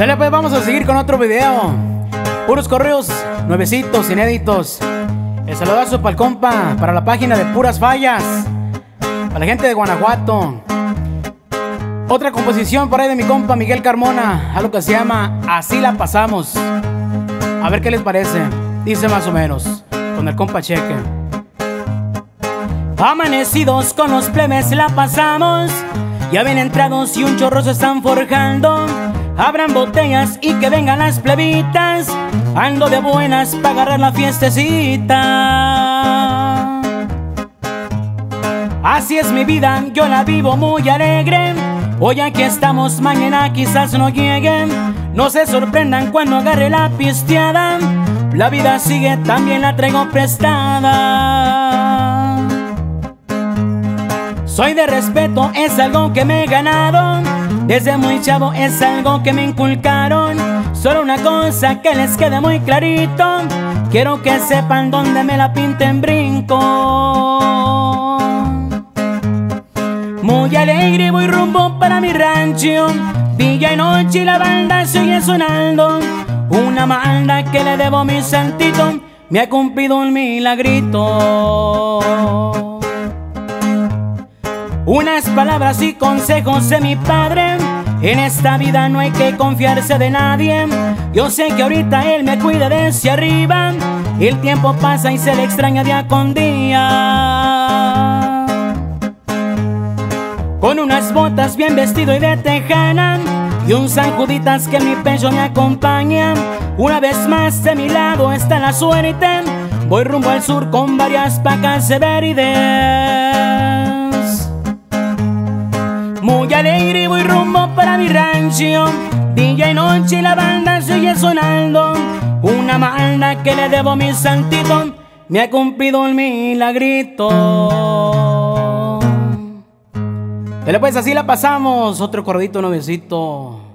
Sale pues, vamos a seguir con otro video. Puros correos nuevecitos, inéditos. El saludazo para el compa, para la página de Puras Fallas. Para la gente de Guanajuato. Otra composición por ahí de mi compa Miguel Carmona. Algo que se llama Así la pasamos. A ver qué les parece. Dice más o menos. Con el compa Cheque. Amanecidos con los plebes la pasamos. Ya ven entrados y un chorro se están forjando. Abran botellas y que vengan las plebitas. Ando de buenas para agarrar la fiestecita. Así es mi vida, yo la vivo muy alegre. Hoy aquí estamos, mañana quizás no lleguen. No se sorprendan cuando agarre la pisteada. La vida sigue, también la traigo prestada. Soy de respeto, es algo que me he ganado. Desde muy chavo es algo que me inculcaron. Solo una cosa que les quede muy clarito. Quiero que sepan dónde me la pinten brinco. Muy alegre voy rumbo para mi rancho. Día y noche la banda sigue sonando. Una manda que le debo mi santito. Me ha cumplido un milagrito. Unas palabras y consejos de mi padre. En esta vida no hay que confiarse de nadie. Yo sé que ahorita él me cuida desde arriba. El tiempo pasa y se le extraña día con día. Con unas botas bien vestido y de tejana. Y un San Juditas que en mi pecho me acompaña. Una vez más de mi lado está la suerte. Voy rumbo al sur con varias pacas de muy alegre voy rumbo para mi rancho. Día y noche la banda sigue sonando. Una manda que le debo mi santito. Me ha cumplido el milagrito. Pero pues así la pasamos. Otro corredito nuevecito.